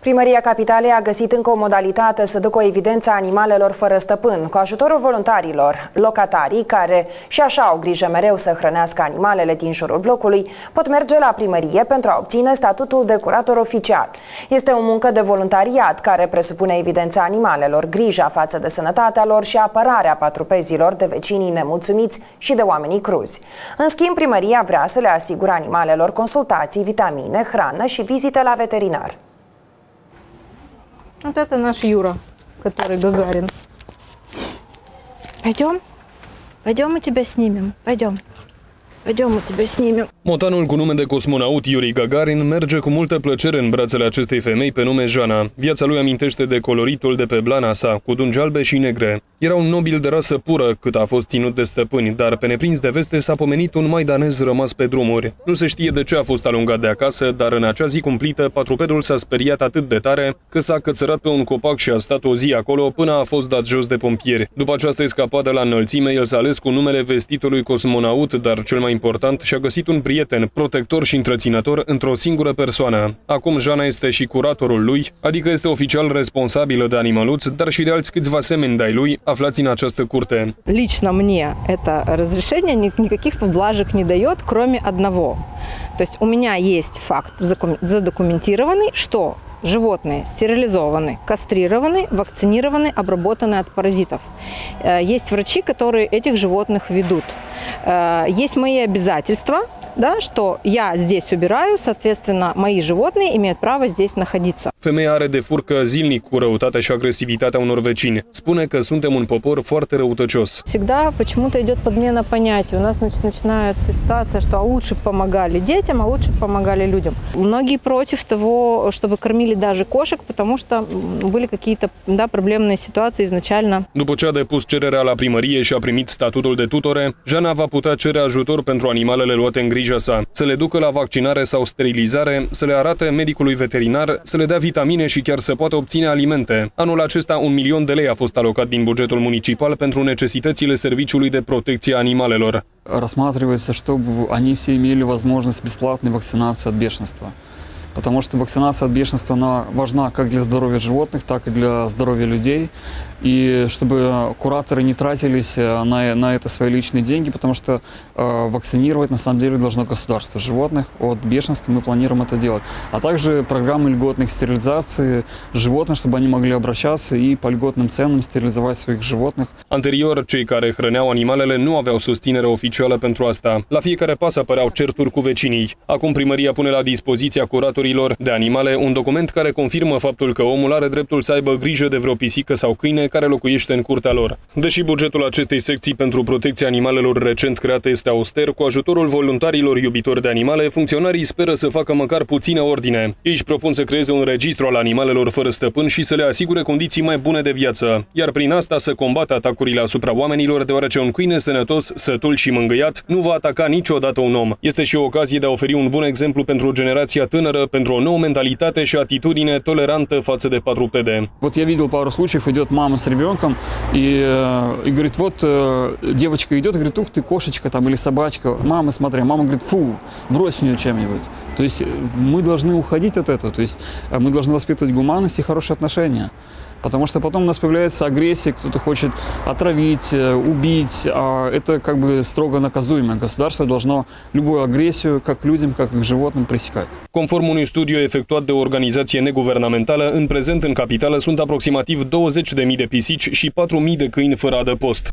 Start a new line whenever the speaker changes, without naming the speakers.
Primăria Capitalei a găsit încă o modalitate să ducă o evidență a animalelor fără stăpân. Cu ajutorul voluntarilor, locatarii, care și așa au grijă mereu să hrănească animalele din jurul blocului, pot merge la primărie pentru a obține statutul de curator oficial. Este o muncă de voluntariat care presupune evidența animalelor, grija față de sănătatea lor și apărarea patrupezilor de vecinii nemulțumiți și de oamenii cruzi. În schimb, primăria vrea să le asigure animalelor consultații, vitamine, hrană și vizite la veterinar.
Вот это наш Юра, который Гагарин. Пойдем? Пойдем мы тебя снимем. Пойдем. Păi mă, тебе снимем.
Motanul cu nume de cosmonaut Yuri Gagarin merge cu multă plăcere în brațele acestei femei pe nume Jana. Viața lui amintește de coloritul de pe blana sa, cu dungi albe și negre. Era un nobil de rasă pură cât a fost ținut de stăpâni, dar pe neprins de veste s-a pomenit un maidanez rămas pe drumuri. Nu se știe de ce a fost alungat de acasă, dar în acea zi cumplită, patrupedul s-a speriat atât de tare că s-a cățărat pe un copac și a stat o zi acolo până a fost dat jos de pompieri. După această escapadă la înălțime, el s-a ales cu numele vestitului cosmonaut, dar cel mai mai important, și-a găsit un prieten, protector și întreținător într-o singură persoană. Acum Jana este și curatorul lui, adică este oficial responsabilă de animăluți, dar și de alți câțiva semeni de lui aflați în această curte.
Лично мне это разрешение никаких поблажек не дает, кроме одного. То есть у меня есть факт задокументированный, что животные стерилизованы, кастрированы, вакцинированы, обработаны от паразитов. Есть врачи, которые этих животных ведут. Э, есть мои обязательства, да, что я здесь убираю, соответственно, мои животные имеют право здесь находиться.
Femeia are de furcă zilnic cu răutatea și agresivitatea unor vecini. Spune că suntem un popor foarte răutăcios.
Всегда почему-то идет подмена понятий. У нас значит, начинается ситуация, что а лучше помогали детям, а лучше помогали людям. Многие против того, чтобы кормили даже кошек, потому что были какие-то да, проблемные ситуации изначально.
După ce a depus cererea la primărie și a primit statutul de tutore, Jana va putea cere ajutor pentru animalele luate în grija sa, să le ducă la vaccinare sau sterilizare, să le arate medicului veterinar, să le dea vitamine și chiar să poată obține alimente. Anul acesta un milion de lei a fost alocat din bugetul municipal pentru necesitățile serviciului de protecție a animalelor.
Рассматривается, чтобы они все имели возможность бесплатной вакцинации от бешенства. Потому что вакцинация от бешенства она важна как для здоровья животных, так и для здоровья людей. И чтобы кураторы не тратились э, на, на это свои личные деньги, потому что э, вакцинировать на самом деле должно государство животных от бешенства, мы планируем это делать. А также программы льготных стерилизации животных, чтобы они могли обращаться и по льготным ценам стерилизовать своих животных.
Anterior, cei care hrăneau animalele nu aveau susținere oficială pentru asta. La fiecare pas apăreau certuri cu vecinii. Acum primăria pune la dispoziția curatorilor crescătorilor de animale un document care confirmă faptul că omul are dreptul să aibă grijă de vreo pisică sau câine care locuiește în curtea lor. Deși bugetul acestei secții pentru protecția animalelor recent create este auster, cu ajutorul voluntarilor iubitori de animale, funcționarii speră să facă măcar puțină ordine. Ei își propun să creeze un registru al animalelor fără stăpân și să le asigure condiții mai bune de viață, iar prin asta să combată atacurile asupra oamenilor, deoarece un câine sănătos, sătul și mângâiat nu va ataca niciodată un om. Este și o ocazie de a oferi un bun exemplu pentru generația tânără pentru o nouă mentalitate și atitudine tolerantă față de quadrupede.
Вот я видел пару случаев, идет мама с ребенком и, э, и говорит, вот э, девочка идет, говорит, ух ты, кошечка там или собачка. Мама, смотри, мама говорит, фу, брось в нее чем-нибудь. То есть мы должны уходить от этого, то есть мы должны воспитывать гуманность и хорошие отношения. Потому что потом у нас появляется агрессия, кто-то хочет отравить, э, убить. А это как бы строго наказуемо. Государство должно любую агрессию, как к людям, как к животным, пресекать.
Conform unui studiu efectuat de o organizație neguvernamentală, în prezent în capitală sunt aproximativ 20.000 de pisici și 4.000 de câini fără adăpost.